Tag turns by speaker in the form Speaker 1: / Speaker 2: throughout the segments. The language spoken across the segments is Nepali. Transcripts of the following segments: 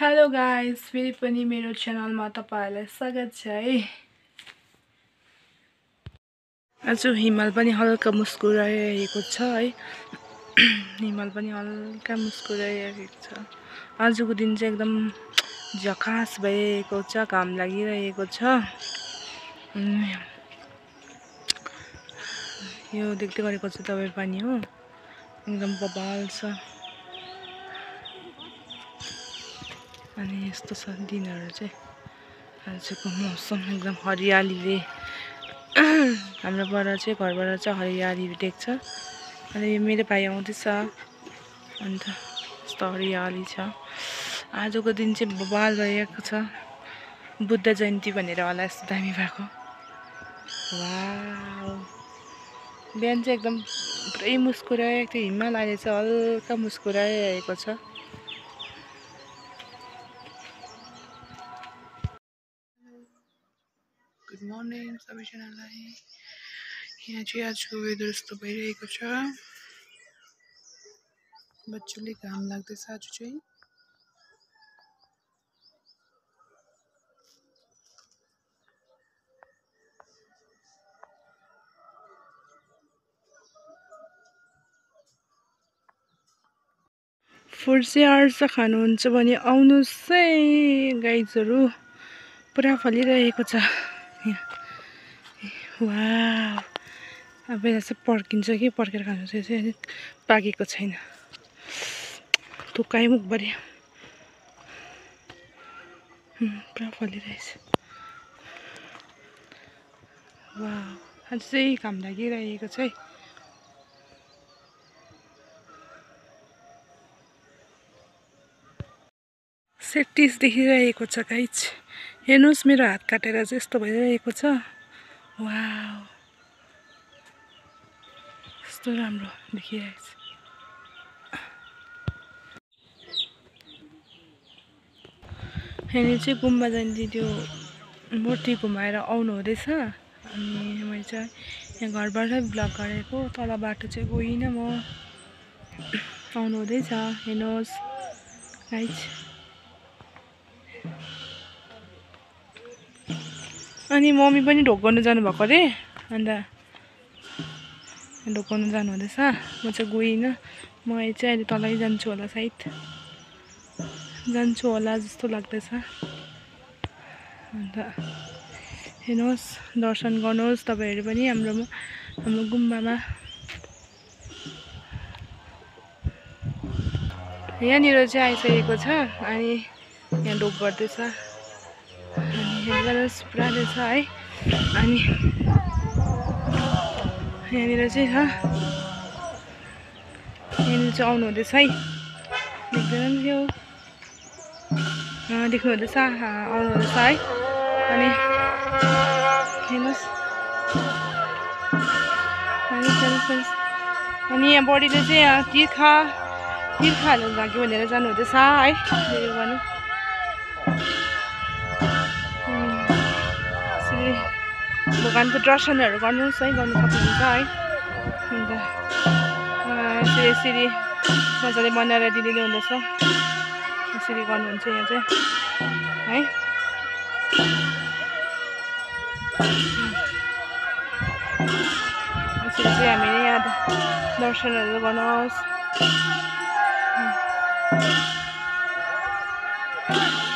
Speaker 1: हेलो गाइस फेरि पनि मेरो च्यानलमा तपाईँहरूलाई स्वागत छ है आज हिमाल पनि हल्का मुस्कुराइरहेको छ है हिमाल पनि हल्का मुस्कुराइरहेको छ आजको दिन चाहिँ एकदम झकास भइरहेको छ घाम लागिरहेको छ यो देख्दै गरेको चाहिँ तपाईँ पानी हो एकदम बबाल छ अनि यस्तो छ दिनहरू चाहिँ। आजको मौसम एकदम हरियालीले हाम्रोबाट चाहिँ घरबाट चाहिँ हरियाली देख्छ अनि यो मेरो भाइ आउँदैछ। अन्त यस्तो हरियाली छ। आजको दिन चाहिँ बबाल भइरहेको छ। बुद्ध जयन्ती भनेर होला यस्तो दामी भएको। वाउ। बिहान चाहिँ एकदम पुरै मुस्कुराएको थियो हिमाल अहिले चाहिँ हल्का मुस्कुराइरहेको छ। गुड मर्निङ सबैजनालाई यहाँ चाहिँ आजको वेदर यस्तो भइरहेको छ बच्चुले घाम लाग्दैछ आज चाहिँ फुर्से आर्स खानुहुन्छ भने आउनुहोस् है गाइजहरू पुरा फलिरहेको छ। यहाँ अब यहाँ चाहिँ पर्किन्छ कि पर्केर खानु चाहिँ पाकेको छैन थुकाइ मुखभरि पुरा फलिरहेछ वा आज चाहिँ घाम लागिरहेको छ है सेक्टिस देखिरहेको छ गाइज हेर्नुहोस् मेरो हात काटेर चाहिँ यस्तो भइरहेको छ। वा यस्तो राम्रो देखिरहेको छ। यहाँनिर चाहिँ गुम्बा जयन्ती त्यो मूर्ति घुमाएर आउनु हुँदैछ। अनि मैले चाहिँ यहाँ घरबाटै ब्लग गरेको तल बाटो चाहिँ गइनँ म। आउनु हुँदैछ। हेर्नुहोस्। गाइज अनि मम्मी पनि ढोक गर्नु जानुभएको अरे अन्त ढोक गर्नु जानु हुँदैछ म चाहिँ गइनँ। म चाहिँ अहिले तलै जान्छु होला सायद। जान्छु होला जस्तो लाग्दैछ। अन्त हेर्नुहोस् दर्शन गर्नुहोस् तपाईँहरू पनि हाम्रोमा हाम्रो गुम्बामा। यहाँनिर चाहिँ आइसकेको छ अनि यहाँ ढोक गर्दैछ। हेर्नुहोस् पुरा रहेछ है। अनि यहाँनिर चाहिँ छ। यहाँनिर चाहिँ आउनु हुँदैछ है। देख्दैन थियो। देख्नु हुँदैछ आउनु हुँदैछ है। अनि हेर्नुहोस्। अनि यहाँ बडीले चाहिँ तिर्खा तिर्खाहरू लाग्यो भनेर जानु हुँदैछ है गर्नु। भगवान्को दर्शनहरू गर्नुहोस् है गर्नु सक्नुहुन्छ है। अन्त यसरी यसरी मजाले बनाएर दिँदै हुँदैछ यसरी गर्नुहुन्छ यहाँ चाहिँ है। यसरी चाहिँ हामीले यहाँ दर्शनहरू गर्नुहोस्।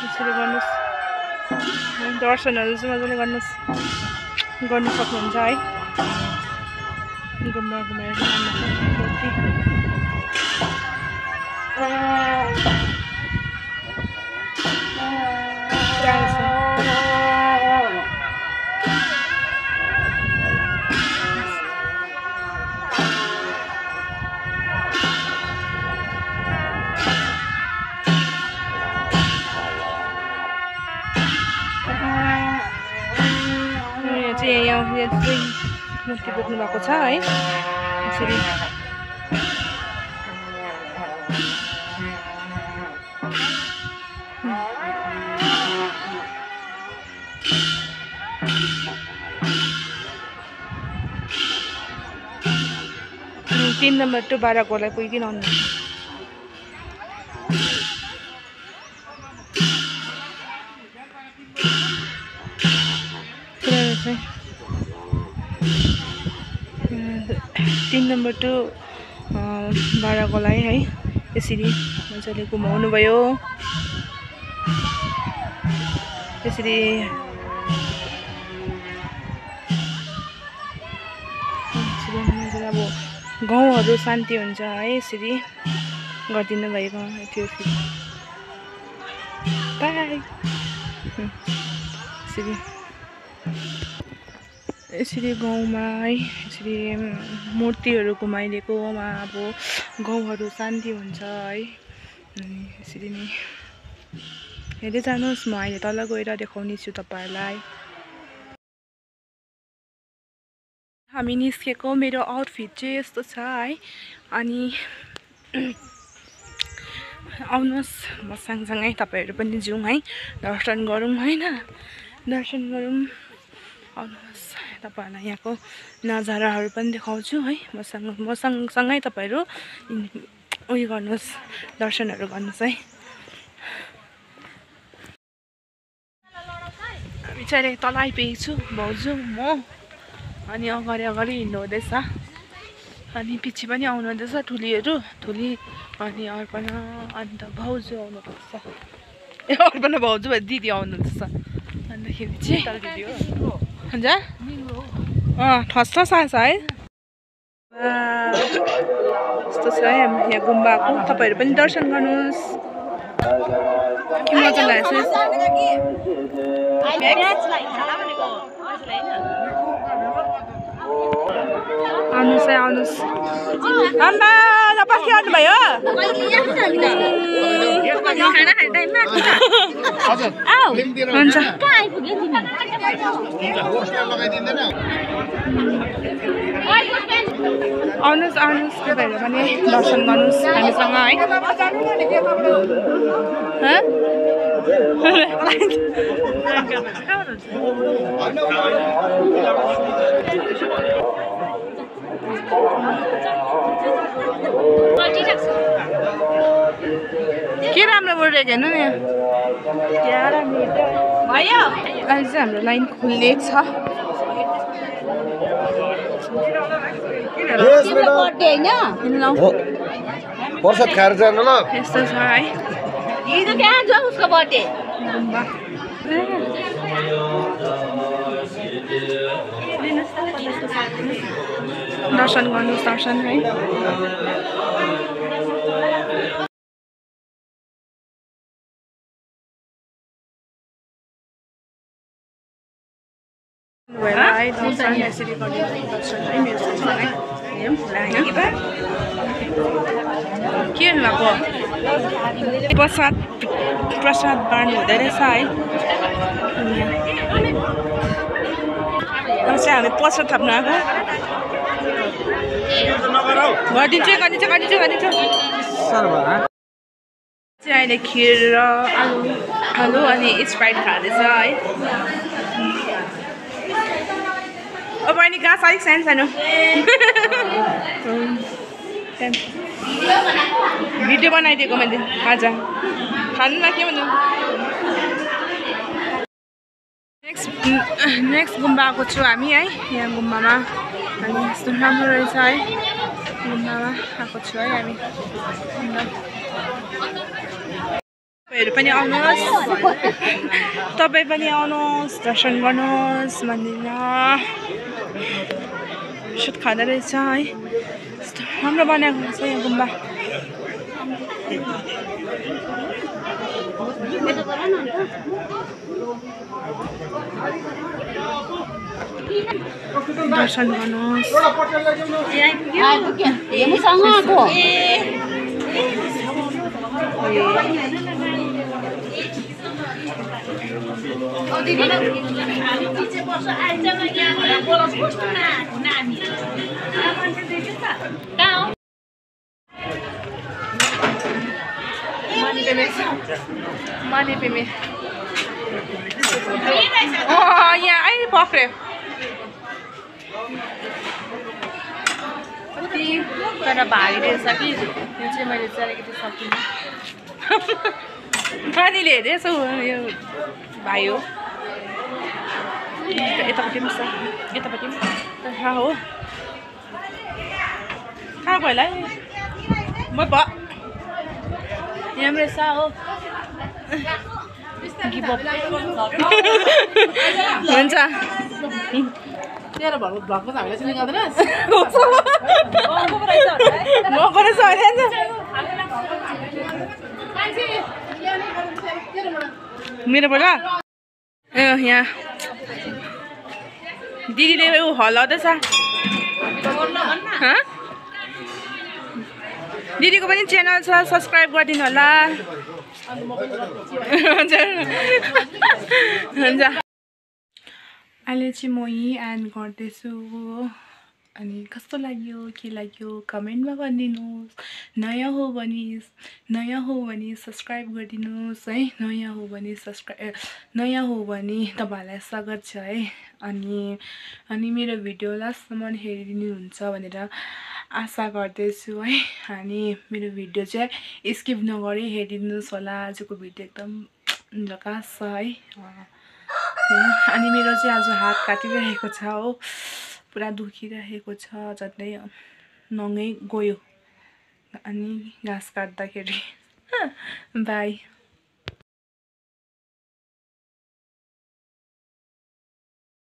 Speaker 1: यसरी गर्नुहोस्। दर्शनहरू चाहिँ मजाले गर्नुहोस्। गर्नु सक्नुहुन्छ है। गुम्बा घुमाएर यहाँ मूर्ति बोक्नु भएको छ है? यसरी। तिन नम्बर टु बाह्र गोलाई पुगिकन आउनु। तिन नम्बर टु बाह्रकोलाई है। यसरी मजाले घुमाउनु भयो यसरी अब गाउँहरू शान्ति हुन्छ है यसरी गरिदिनु भएको थियो बाई यसरी। यसरी गाउँमा है यसरी मूर्तिहरू घुमाइदिएकोमा अब गाउँहरू शान्ति हुन्छ है। अनि यसरी नै हेर्दै जानुहोस् म अहिले तल गएर देखाउने छु तपाईँहरूलाई। हामी निस्केको मेरो आउटफिट चाहिँ यस्तो छ है। अनि आउनुहोस् म सँगसँगै तपाईँहरू पनि जाउँ है। दर्शन गरौँ होइन? दर्शन गरौँ। आउनुहोस् तपाईँहरूलाई यहाँको नजाराहरू पनि देखाउँछु है। मसँग म सँगसँगै तपाईँहरू उयो गर्नुहोस् दर्शनहरू गर्नुहोस् है। हामी चाहिँ तल आइपुगेको छु भाउजू म अनि अगाडि अगाडि हिँड्नु हुँदैछ। अनि पछि पनि आउनु हुँदैछ ठुलीहरू ठुली अनि अर्पणा अन्त भाउजू आउनुपर्छ ए अर्पणा भाउजू भयो दिदी आउनुहुँदैछ अन्तखेरि चाहिँ हुन्छ अँ ठस आएछ है यस्तो छ है हामी यहाँ गुम्बाको तपाईँहरू पनि दर्शन गर्नुहोस् के मजा लागेको छ आउनुहोस् है आउनुहोस् तपाईँ के आउनुभयो हुन्छ। आउनुहोस् आउनुहोस् तपाईँहरू पनि दर्शन गर्नुहोस् हामीसँग है। के राम्रो बोलिरहेको हेर्नु नि भयो। अहिले चाहिँ हाम्रो लाइन खुल्लेको छ।
Speaker 2: प्रसाद खाएर जानु ल।
Speaker 1: यस्तो छ है। गुम्बा दर्शन गर्नुहोस् दर्शन है भएर है दर्शन यसरी गरिदिनु दर्शन है मेरो सँगसँगै हेरौँ होइन के भएको प्रसाद प्रसाद बाँड्नु हुँदो रहेछ है अनि चाहिँ हामी प्रसाद थाप्नु आएको अहिले खिर र आलु आलु अनि स्प्राइट खाँदैछ है। ओ बहिनी घाँस अलिक सानो सानो। भिडियो बनाइदिएको मैले आज। खानुमा के भन्नु? नेक्स्ट नेक्स्ट गुम्बा आएको छु हामी है यहाँ गुम्बामा। अनि यस्तो राम्रो रहेछ है। गुम्बामा आएको छु है हामी। तपाईँहरू पनि आउनुहोस्। तपाईँ पनि आउनुहोस् दर्शन गर्नुहोस् मन्दिरमा। सुट खाँदो रहेछ है। यस्तो राम्रो बनाएको रहेछ यहाँ गुम्बा। दर्शन गर्नुहोस् payment. Oh, यहाँ अहिले पक्रियो कति तर भारी रहेछ कि यो चाहिँ मैले चाहिँ अलिकति सकिनँ। नानीले हेरेछ यो भाइ हो। यतापट्टि पनि छ यतापट्टि पनि। थाहा हो? कहाँ गयो होला? है म भ यहाँ रहेछ हो. हुन्छ।
Speaker 3: तेरो भ्लग भ्लगमा त हामीलाई चिन्ने गर्दैनस्
Speaker 1: गएको रहेछ होइन मेरोबाट ए यहाँ दिदीले ऊ हल्लाउँदैछ? दिदीको पनि च्यानल छ सब्सक्राइब गरिदिनु होला हजुर हुन्छ अहिले चाहिँ म यहीँ एन्ड गर्दैछु। अनि कस्तो लाग्यो के लाग्यो कमेन्टमा गरिदिनुहोस् नयाँ हो भने नयाँ हो भने सब्सक्राइब गरिदिनुहोस् है। नयाँ हो भने सब्सक्राइब नयाँ हो भने तपाईँहरूलाई स्वागत छ है। अनि अनि मेरो भिडियो लास्टसम्म हेरिदिनुहुन्छ भनेर आशा गर्दैछु है। अनि मेरो भिडियो चाहिँ स्किप नगरी हेरिदिनुहोस् होला। आजको भिडियो एकदम झकास छ है। अनि मेरो चाहिँ आज हात काटिरहेको छ हो। पुरा दुखिरहेको छ झन्डै नङै गयो। अनि घाँस काट्दाखेरि। बाई।